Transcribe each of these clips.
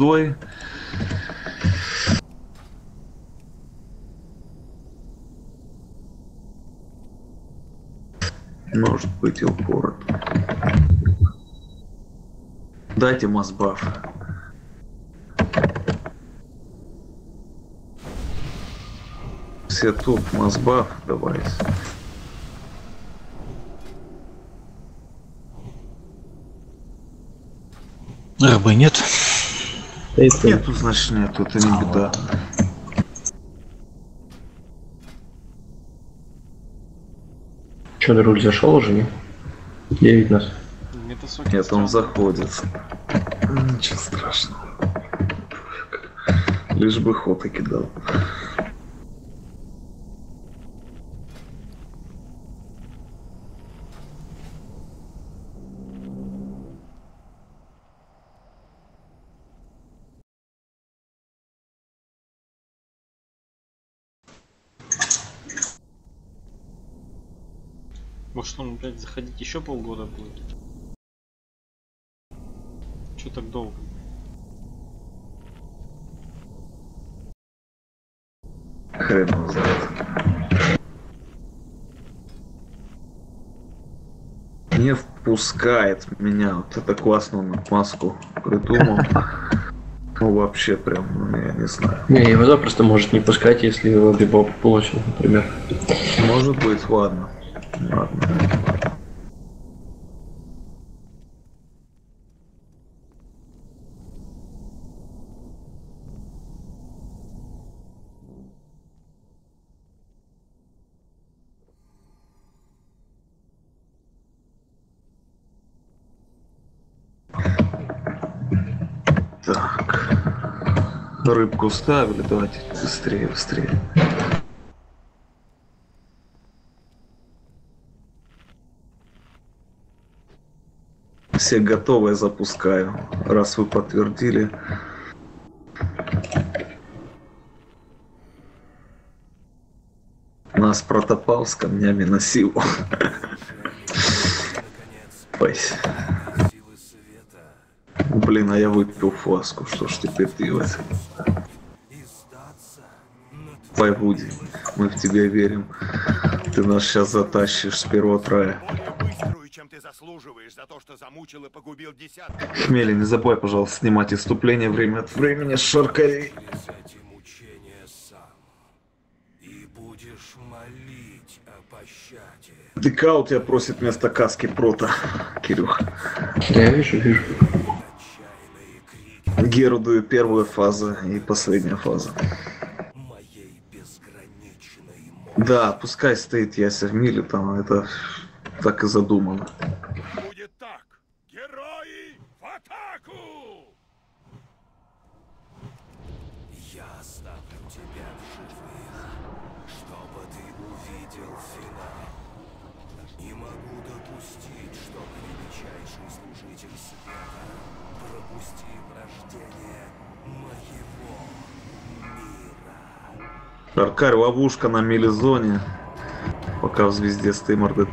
звездой. Может быть и упор. Дайте мазбаф. Все тут, мазбаф давайте. Рыбы нет. Нету, значит нету, это не беда. Че, на руль зашел уже, не? Видно нас? Метасоки Нет, он заходит. Ничего страшного. Лишь бы ход и кидал. Он, блядь, заходить еще полгода будет? Че так долго? Хрен. Не впускает меня. Вот это классно он маску придумал. Ну вообще прям, ну, я не знаю. Не, его запросто может не пускать, если его бибоп получил, например. Может быть, ладно. Ладно. Так. Рыбку ставили, давайте быстрее, быстрее. Все готовы, я запускаю. Раз вы подтвердили. Нас протопал с камнями на силу. Ой. Блин, а я выпил фласку, что ж теперь делать? Пайвуди, мы в тебя верим. Ты нас сейчас затащишь с первого трая. За то, что замучил и погубил десятки. Хмели, не забывай, пожалуйста, снимать иступление время от времени с шаркарей. эти мучения сам. И будешь молить о пощаде. Декаут тебя просит вместо каски прота, Кирюх. Да, я вижу, вижу. Геруду первая фаза и последняя фаза. моей безграничной мощи. Да, пускай стоит Яся в миле, там это так и задумано. Будет так. Герои в атаку! Я оставлю тебя в живых, чтобы ты увидел финал. Не могу допустить, чтобы величайший служитель света пропустил рождение моего мира. Аркарь, ловушка на милизоне. Пока в звезде стоим РДТ.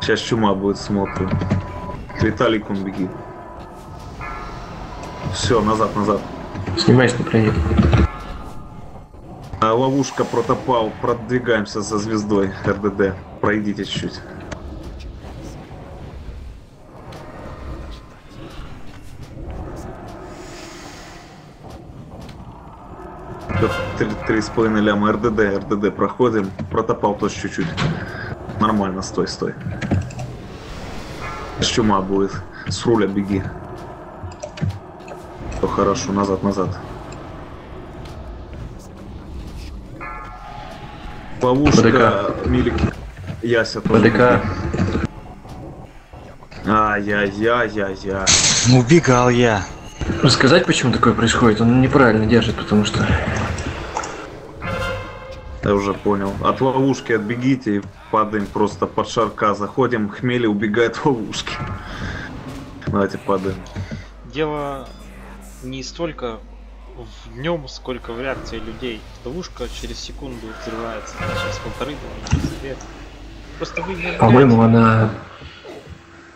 Сейчас чума будет, смотрим. К Виталику беги. Все, назад, назад. Снимайся на броне. А, ловушка протопал. Продвигаемся за звездой РДД. Пройдите чуть-чуть. Три с половиной ляма РДД, РДД проходим. Протопал тоже чуть-чуть. Нормально, стой, стой. Чума будет. С руля беги. Все хорошо, назад, назад. Ловушка, БДК. милики. Яся тоже. БДК. Ай-яй-яй-яй-яй. Убегал я. Рассказать, почему такое происходит? Он неправильно держит, потому что... Я уже понял. От ловушки отбегите и падаем просто под шарка. Заходим, хмели убегает в ловушки. Давайте падаем. Дело не столько в нем, сколько в реакции людей. Ловушка через секунду взрывается, через полторы, две. Просто вы не По-моему, она...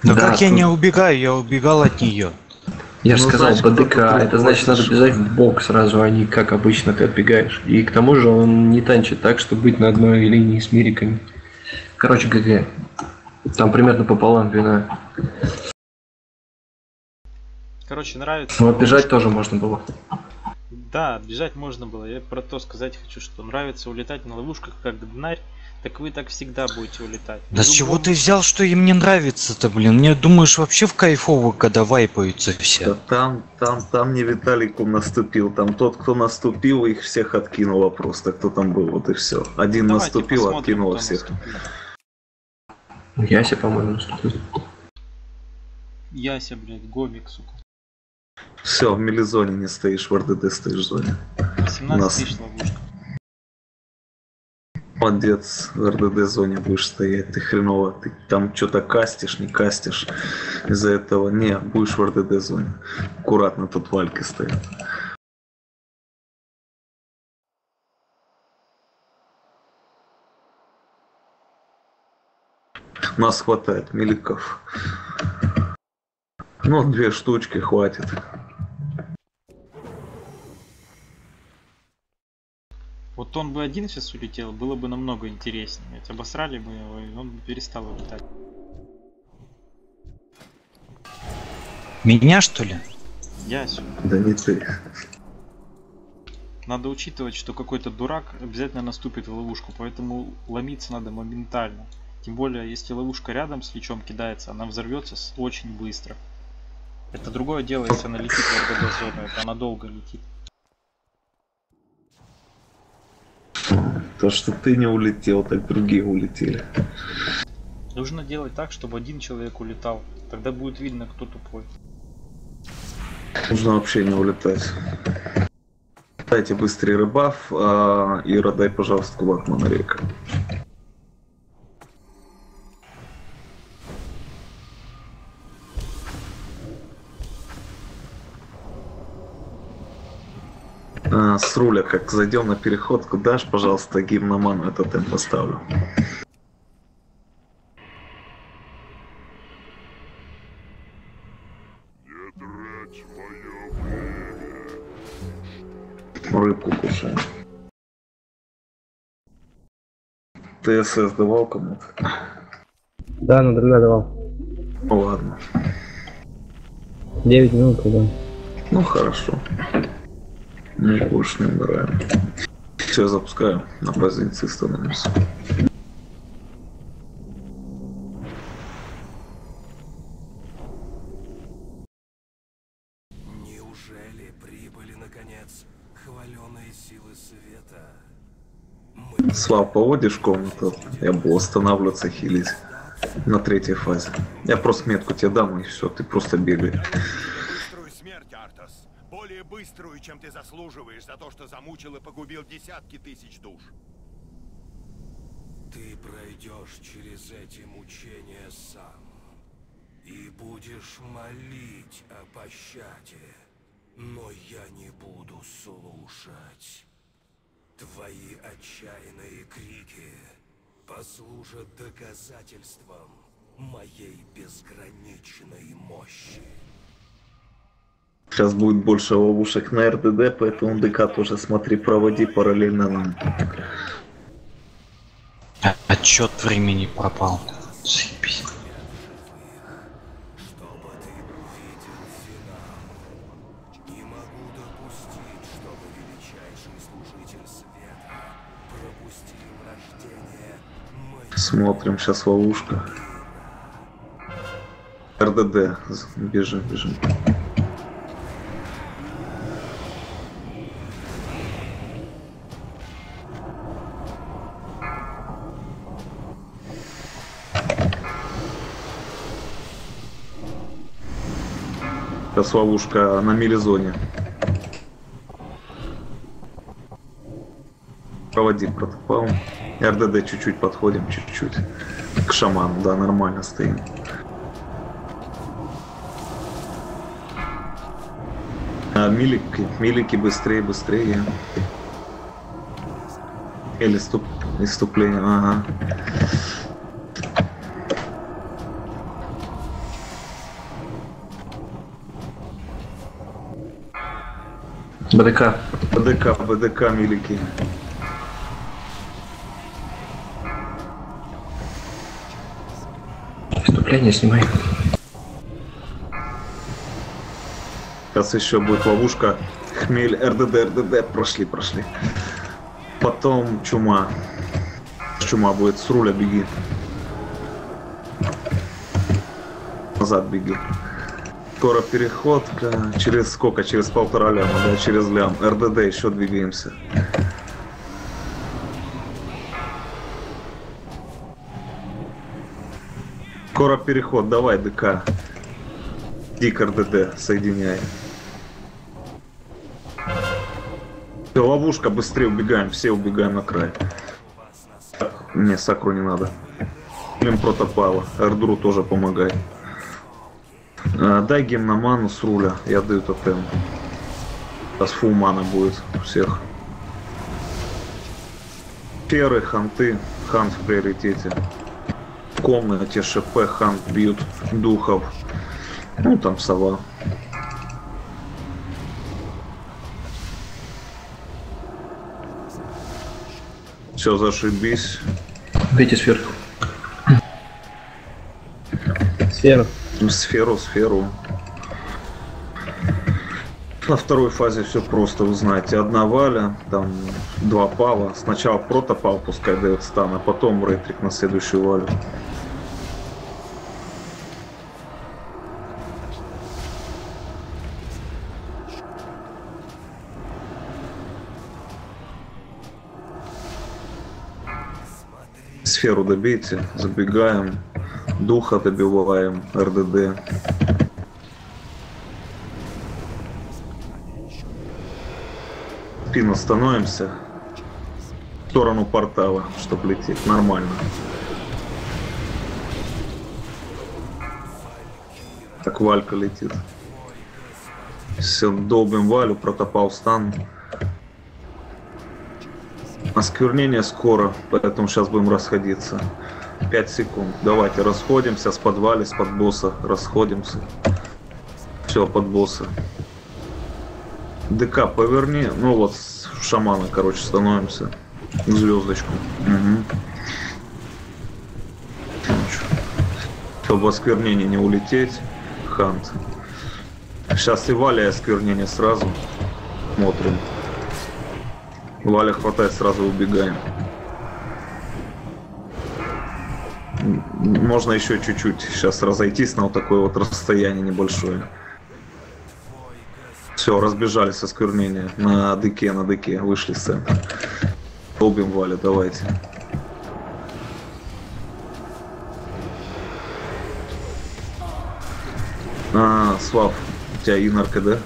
Но Да, как я тут- не убегаю, я убегал от нее. Я же Ну, сказал, значит, БДК, это значит надо бежать в бок сразу, а не как обычно ты отбегаешь. И к тому же он не танчит так, чтобы быть на одной линии с мириками. Короче, ГГ. Там примерно пополам вина. Короче, нравится. Но отбежать тоже можно было. Да, бежать можно было. Я про то сказать хочу, что нравится улетать на ловушках как днарь, так вы так всегда будете улетать. Да с чего ты взял, что им не нравится-то, блин? Мне думаешь, вообще в кайфово, когда вайпаются Да все. там, там, там не Виталику наступил, там тот, кто наступил, их всех откинуло просто, кто там был, вот и все. Один Давайте наступил, откинуло кто всех. наступил. Яся, по-моему, наступил. Яся, блядь, гомик, сука. Все, в милизоне не стоишь, в РДД стоишь в зоне. 17 Нас- тысяч ловушка. Молодец, в РДД зоне будешь стоять, ты хреново, ты там что-то кастишь, не кастишь, из-за этого, не, будешь в РДД зоне. Аккуратно тут вальки стоят. Нас хватает миликов. Ну, две штучки хватит. Вот он бы один сейчас улетел, было бы намного интереснее. Ведь обосрали бы его, и он бы перестал улетать. Меня, что ли? Ясю. Да не ты. Надо учитывать, что какой-то дурак обязательно наступит в ловушку, поэтому ломиться надо моментально. Тем более, если ловушка рядом с лечом кидается, она взорвется очень быстро. Это другое дело, если она летит в РДД зону, это она долго летит. То, что ты не улетел, так другие улетели. Нужно делать так, чтобы один человек улетал. Тогда будет видно, кто тупой. Нужно вообще не улетать. Дайте быстрее рыбав, а, Ира, дай, пожалуйста, кулак монорейка. С руля, как зайдем на переходку, дашь, пожалуйста, гимн на ману, этот темп поставлю. Рыбку кушаем. ТСС давал кому-то? Да, на друга давал. Ну ладно. 9 минут когда. Ну хорошо. Мы больше не умираем. Все, запускаю. На позиции становимся. Неужели прибыли, наконец, хваленые силы света? Мы Слав, поводишь комнату? Я буду останавливаться, хилить. На третьей фазе. Я просто метку тебе дам, и все, ты просто бегай. Быструю смерть, Артас. Более быструю, чем ты заслуживаешь за то, что замучил и погубил десятки тысяч душ. Ты пройдешь через эти мучения сам и будешь молить о пощаде, но я не буду слушать. Твои отчаянные крики послужат доказательством моей безграничной мощи. Сейчас будет больше ловушек на РДД, поэтому ДК тоже смотри, проводи параллельно нам. А- Отчет времени пропал. Моей Смотрим, сейчас ловушка. РДД. Бежим, бежим. Сейчас ловушка на милизоне. Проводи протопал. РДД чуть-чуть подходим, чуть-чуть. К шаману, да, нормально стоим. А, милики, милики быстрее, быстрее. Или ступ, иступление, ага. БДК. БДК, БДК, милики. Вступление снимай. Сейчас еще будет ловушка. Хмель, РДД, РДД. Прошли, прошли. Потом чума. Чума будет с руля, беги. Назад беги. Скоро переход. бля, Через сколько? Через полтора ляма, да, через лям. РДД еще двигаемся. Скоро переход, давай, ДК. Дик РДД, соединяй. Всё, ловушка, быстрее убегаем, все убегаем на край. Не, Сакру не надо. Блин, протопала. Эрдру тоже помогай. А, дай гем на ману с руля, я даю тотем. Сейчас фул мана будет у всех. Перы, ханты, хант в приоритете. В комнате ШП, хант бьют духов. Ну, там сова. Все, зашибись. Бейте сверху. Сфера. Сферу, сферу. На второй фазе все просто, вы знаете. Одна валя, там два пала. Сначала протопал пускай дает стан, а потом ретрик на следующую валю. Сферу добейте, забегаем, духа добиваем, РДД. Спину становимся в сторону портала, чтобы лететь. Нормально. Так Валька летит. Все, долбим Валю, протопал стан. Осквернение скоро, поэтому сейчас будем расходиться. 5 секунд. Давайте расходимся с подвали, с под босса. Расходимся. Все, под босса. ДК поверни. Ну вот, шамана, короче, становимся. Звездочку. Чтобы в осквернение не улететь. Хант. Сейчас и Валя осквернение сразу. Смотрим. Валя хватает, сразу убегаем. Можно еще чуть-чуть сейчас разойтись на вот такое вот расстояние небольшое. Все, разбежались со сквернения. На дыке, на дыке. Вышли с центра. Долбим Валя, давайте. А, Слав, у тебя инарка, да?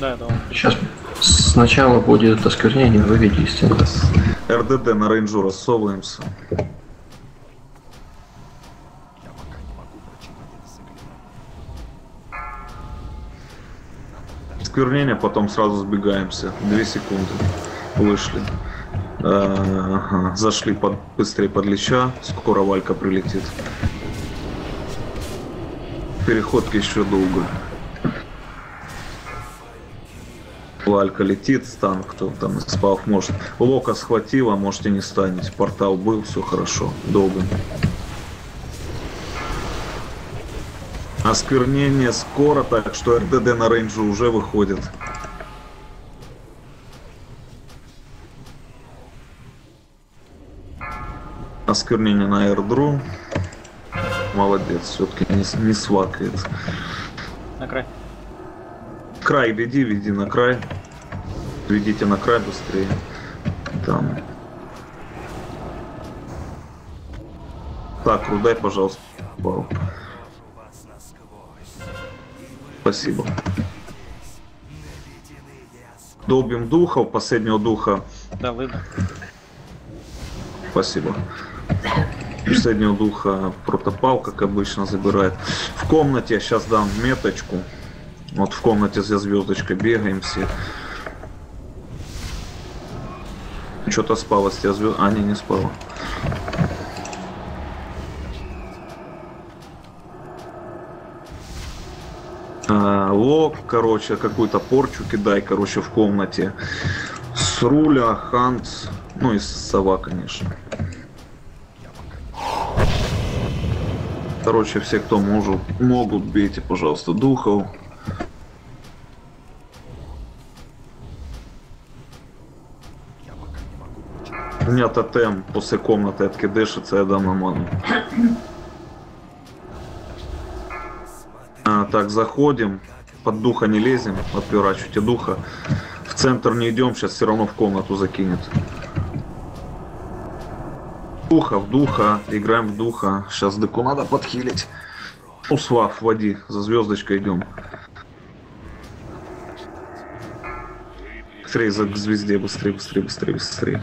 Да, да. Сейчас сначала будет осквернение, выведи из стены. РДД на рейнджу рассовываемся. Сквернение, потом сразу сбегаемся. Две секунды. Вышли. Э, ага, Зашли под, быстрее под леща. Скоро Валька прилетит. Переходки еще долго. Валька летит, стан, кто там из спав может. Лока схватила, можете не станете. Портал был, все хорошо. Долго. Осквернение скоро, так что РДД на рейнджу уже выходит. Осквернение на эрдру. Молодец, все-таки не, не свакает. На край. Край веди, веди на край. Ведите на край быстрее. Там. Так, рудай, пожалуйста. Вау. Спасибо. Долбим духов, последнего духа. Да, видно. Спасибо. Последнего духа протопал, как обычно, забирает. В комнате я сейчас дам меточку. Вот в комнате за звездочкой бегаем все. Что-то спала с тебя звезд... А, не, не спала. А, лог, короче, какую-то порчу кидай, короче, в комнате. С руля, хант, ну и сова, конечно. Короче, все, кто может, могут, бейте, пожалуйста, духов. У меня тотем после комнаты откидышится, я дам на ману. Так, заходим. Под духа не лезем, отворачивайте духа. В центр не идем, сейчас все равно в комнату закинет. Духа, в духа, играем в духа. Сейчас дыку надо подхилить. Ну, води, за звездочкой идем. Быстрее за звезде, быстрее, быстрее, быстрее, быстрее.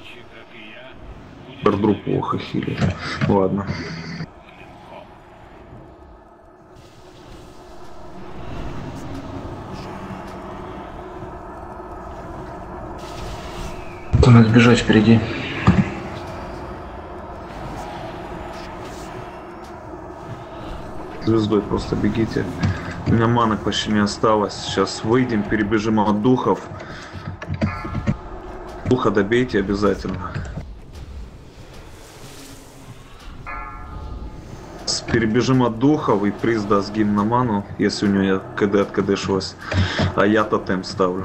Иначе, как и я, будете Бердру навек плохо хилит. Ладно. Там надо бежать впереди. Звездой просто бегите. У меня маны почти не осталось. Сейчас выйдем, перебежим от духов. Духа добейте обязательно. Перебежим от духов и приз даст гимн если у него КД откадышилось. А я тотем ставлю.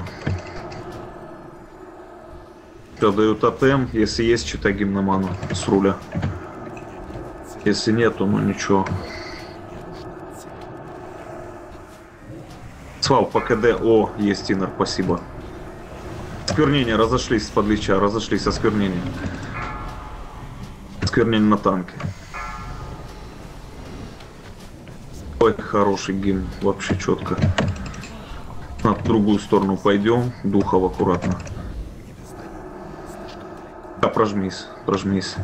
Все, даю тотем, если есть, читай гимн с руля. Если нету, ну ничего. Свал по КД. О, есть Инер, спасибо. Сквернения разошлись с подлича, разошлись осквернения. Сквернение на танке. Ой, хороший гимн, вообще четко. На другую сторону пойдем, духов аккуратно. Да, прожмись, прожмись.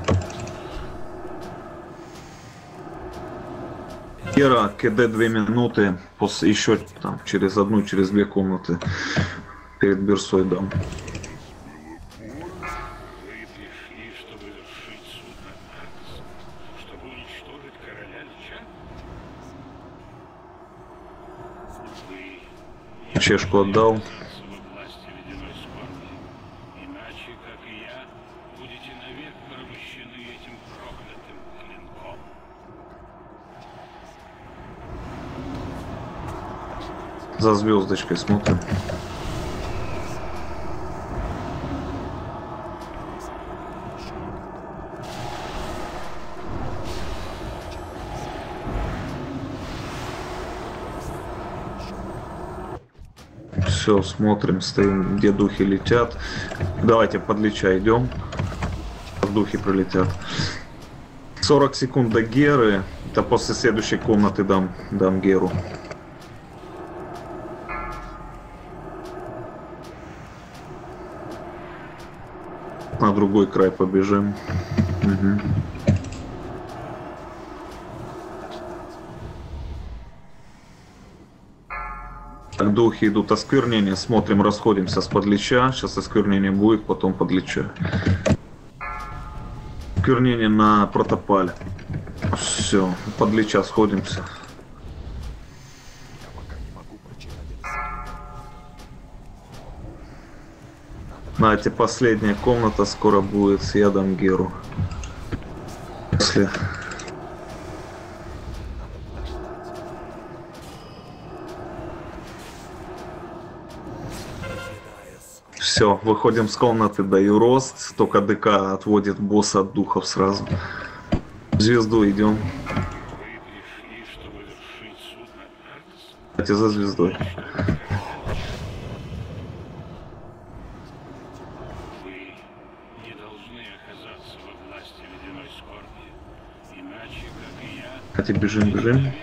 Кера, КД две минуты, после, еще там через одну, через две комнаты перед? Вы Чешку отдал. оказаться во власти ледяной скорби. Иначе, как и я, будете навек порабощены этим проклятым клинком. За звездочкой смотрим. Все, смотрим, стоим, где духи летят. Давайте подлеча идем. Духи прилетят. 40 секунд до Геры. Это после следующей комнаты дам, дам Геру. На другой край побежим. Мгм. Духи идут осквернение. Смотрим, расходимся с подлеча. Сейчас осквернение будет, потом подлеча. Осквернение на протопале. Все, подлеча сходимся. Знаете, последняя комната скоро будет с ядом Геру. Если... Все, выходим с комнаты, даю рост, только ДК отводит босса от духов сразу. В звезду идем. Кстати, за звездой. Вы не должны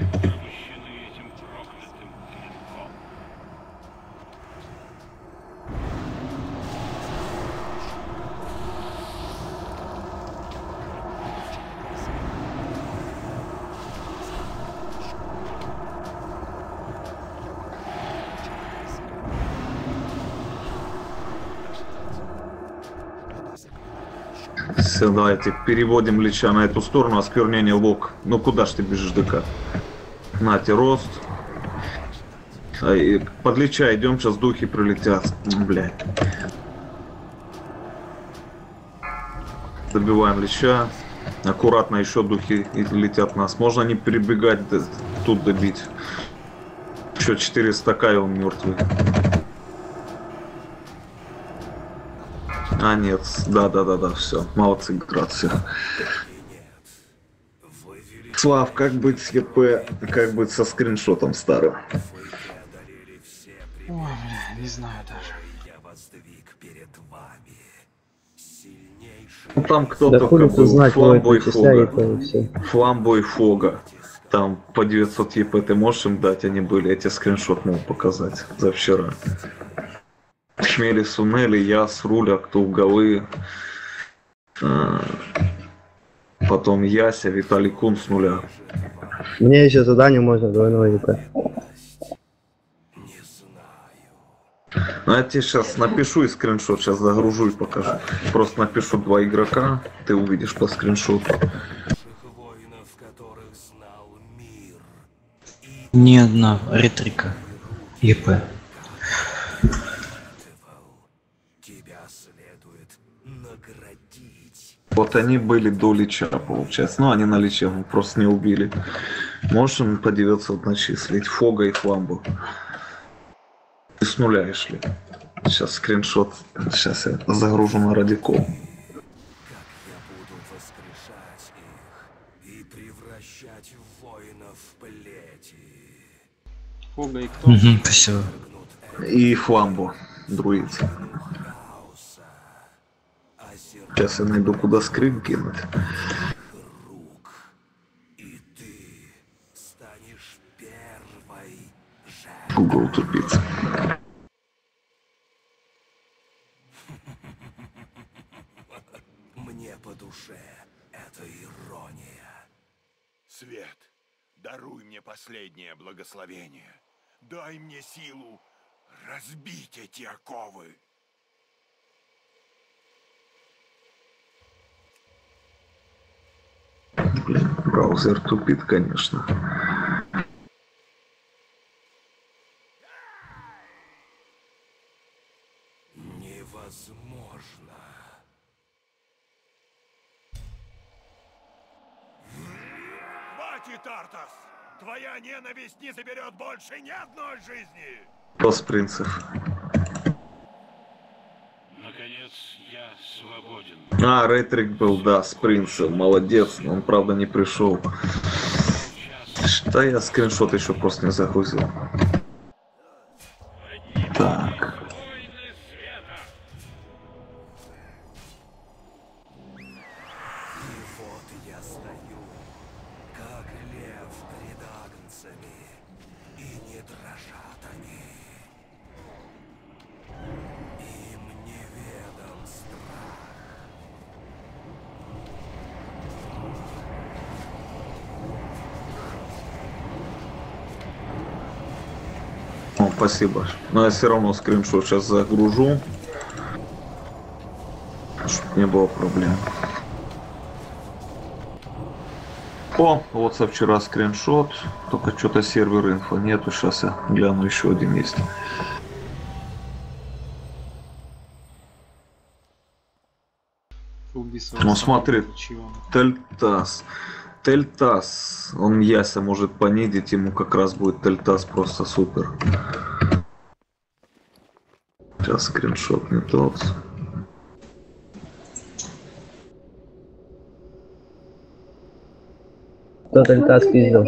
Все, давайте переводим Лича на эту сторону, осквернение лог. Ну куда ж ты бежишь, ДК? Нате, рост. А, Под Лича идем, сейчас духи прилетят. Блядь. Добиваем Лича. Аккуратно еще духи летят нас. Можно не перебегать, тут добить. Еще 4 стака, и он мертвый. А, нет, да, да, да, да, все. Молодцы, грация. Слав, как быть с ЕП, как быть со скриншотом старым? Ой, бля, не знаю даже. Ну, там кто Да ты был. Фламбой Фога. Фламбой Фога. Там по 900 ЕП ты можешь им дать, они были. Я тебе скриншот могу показать за вчера. Хмели Сунели, я с руля, кто уголы. А, Потом Яся, Виталий Кун с нуля. Мне еще задание можно двойного ЕП. не знаю. Ну, я тебе сейчас напишу и скриншот сейчас загружу и покажу. Просто напишу два игрока, ты увидишь по скриншоту. Ни одна ретрика. ЕП. Вот они были до Лича, получается. Ну, они на Личе, мы просто не убили. Можешь им по 900 начислить? Фога и Фламбу. И с нуля и шли. Сейчас скриншот. Сейчас я загружу на радикол. Как я буду воскрешать их и превращать воинов в плети. Фога и кто? Угу, спасибо. И Фламбу. Друид. Сейчас я найду, куда скрин кинуть. рук. И ты станешь первой жертвой. Google тупица. Мне по душе эта ирония. Свет, даруй мне последнее благословение. Дай мне силу разбить эти оковы. Блин, браузер тупит, конечно. Невозможно. Хватит, Артас! Твоя ненависть не заберет больше ни одной жизни! Пос принцев. Наконец, я свободен. А, Ретрик был, да, с принцем. Молодец. Он, правда, не пришел. Да я скриншот еще просто не загрузил. О, спасибо. Но я все равно скриншот сейчас загружу. Чтоб не было проблем. О, вот со вчера скриншот. Только что-то сервер инфо нету. Сейчас я гляну, еще один есть. Ну, смотри. Чего? Тельтас. Тельтас. Он Яся может понидить, ему как раз будет Тельтас просто супер. Сейчас скриншот не тот. Кто-то льта спиздил.